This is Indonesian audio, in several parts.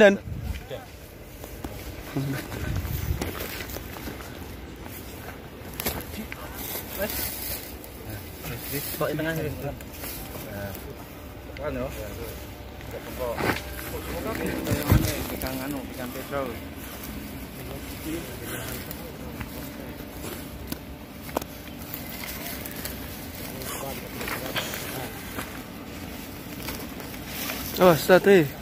Dan? Tengah. Oh, satu.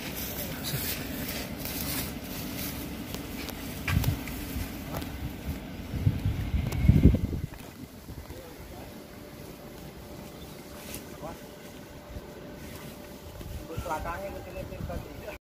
belakangnya kecil-kecil tadi.